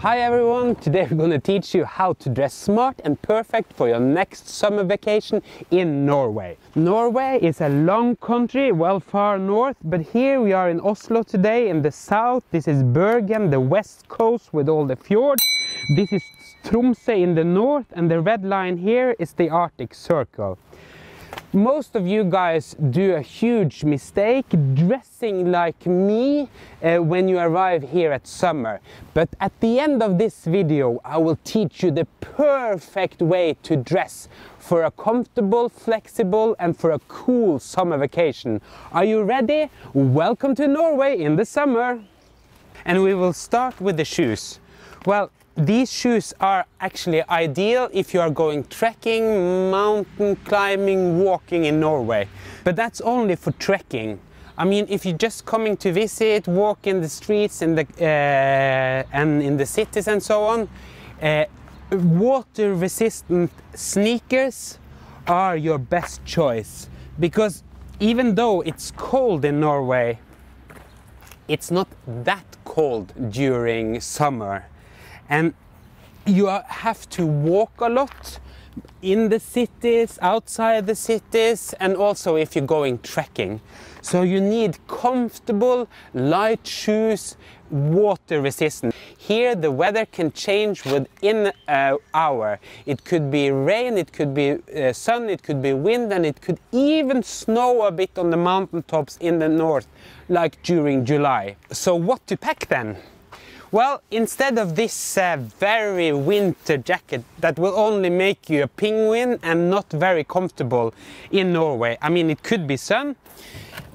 Hi everyone, today we're going to teach you how to dress smart and perfect for your next summer vacation in Norway. Norway is a long country, well far north, but here we are in Oslo today in the south. This is Bergen, the west coast with all the fjords. This is Tromsø in the north and the red line here is the Arctic Circle. Most of you guys do a huge mistake dressing like me uh, when you arrive here at summer. But at the end of this video, I will teach you the perfect way to dress for a comfortable, flexible and for a cool summer vacation. Are you ready? Welcome to Norway in the summer! And we will start with the shoes. Well, these shoes are actually ideal if you are going trekking, mountain climbing, walking in Norway. But that's only for trekking. I mean, if you're just coming to visit, walk in the streets in the, uh, and in the cities and so on, uh, water resistant sneakers are your best choice. Because even though it's cold in Norway, it's not that cold during summer and you have to walk a lot in the cities, outside the cities, and also if you're going trekking. So you need comfortable, light shoes, water resistant. Here the weather can change within an hour. It could be rain, it could be uh, sun, it could be wind, and it could even snow a bit on the mountaintops in the north, like during July. So what to pack then? Well, instead of this uh, very winter jacket that will only make you a penguin and not very comfortable in Norway, I mean it could be sun,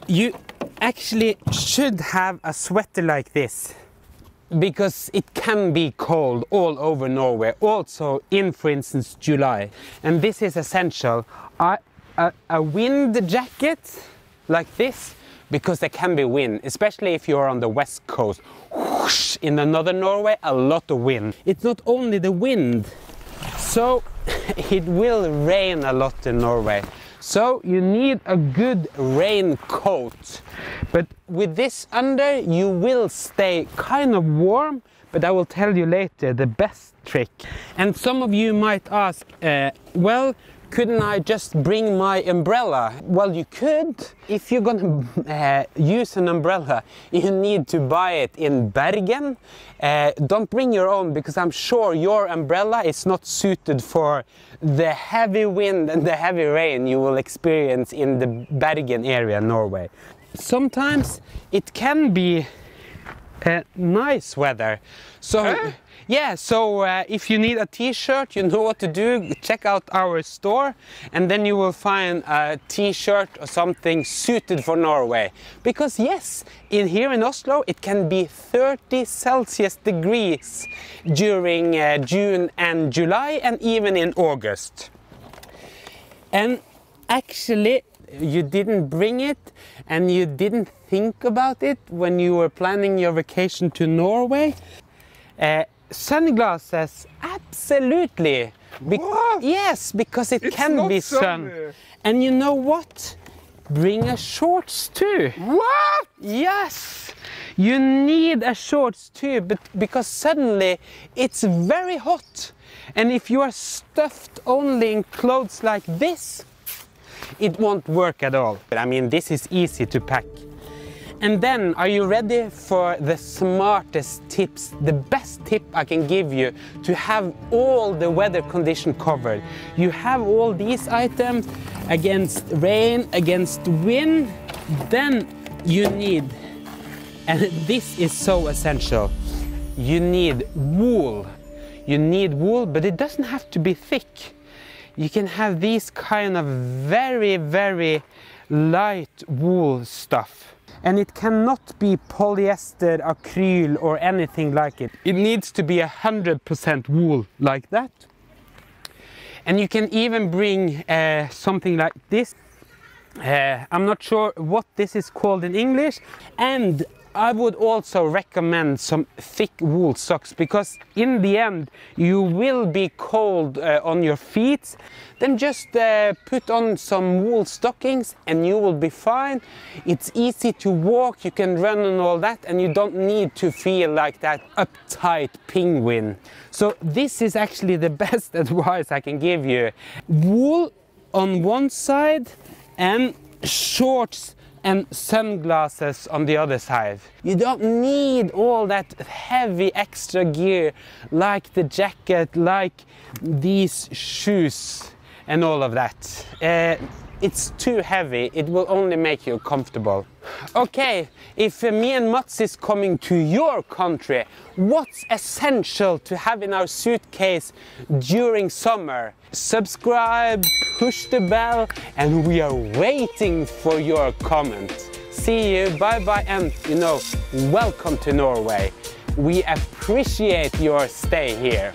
you actually should have a sweater like this because it can be cold all over Norway, also in, for instance, July. And this is essential. a, a wind jacket like this because there can be wind, especially if you're on the west coast. Whoosh, in the northern Norway, a lot of wind. It's not only the wind, so it will rain a lot in Norway. So you need a good raincoat. But with this under, you will stay kind of warm, but I will tell you later the best trick. And some of you might ask, uh, well, couldn't I just bring my umbrella? Well, you could. If you're gonna uh, use an umbrella, you need to buy it in Bergen. Uh, don't bring your own because I'm sure your umbrella is not suited for the heavy wind and the heavy rain you will experience in the Bergen area, Norway. Sometimes it can be uh, nice weather. So. Huh? yeah, so uh, if you need a t-shirt, you know what to do. Check out our store and then you will find a t-shirt or something suited for Norway. Because yes, in here in Oslo, it can be 30 Celsius degrees during uh, June and July and even in August. And actually, you didn't bring it and you didn't think about it when you were planning your vacation to Norway. Uh, sunglasses, absolutely. Be what? Yes, because it it's can be sun. And you know what? Bring a shorts too. What? Yes. You need a shorts too, but because suddenly it's very hot. And if you are stuffed only in clothes like this, it won't work at all. But I mean, this is easy to pack. And then, are you ready for the smartest tips, the best tip I can give you to have all the weather condition covered? You have all these items against rain, against wind, then you need, and this is so essential, you need wool. You need wool, but it doesn't have to be thick. You can have these kind of very, very light wool stuff and it cannot be polyester, acryl or anything like it. It needs to be a 100% wool like that. And you can even bring uh, something like this. Uh, I'm not sure what this is called in English. And I would also recommend some thick wool socks because in the end you will be cold uh, on your feet. Then just uh, put on some wool stockings and you will be fine. It's easy to walk, you can run and all that and you don't need to feel like that uptight penguin. So this is actually the best advice I can give you. Wool on one side and shorts and sunglasses on the other side. You don't need all that heavy extra gear like the jacket, like these shoes and all of that. Uh, it's too heavy, it will only make you comfortable. Okay, if me and Mads is coming to your country, what's essential to have in our suitcase during summer? Subscribe, push the bell, and we are waiting for your comment. See you, bye bye, and you know, welcome to Norway. We appreciate your stay here.